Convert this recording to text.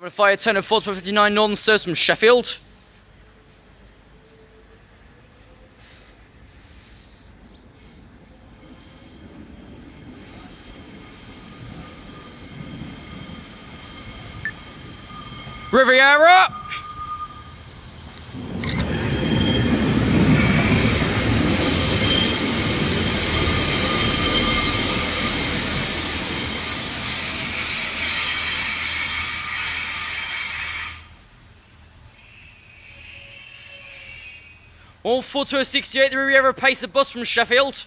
With fire 10 and 459 Northern Service from Sheffield. Riviera! All 4 to a 68, the Riviera Pacer bus from Sheffield.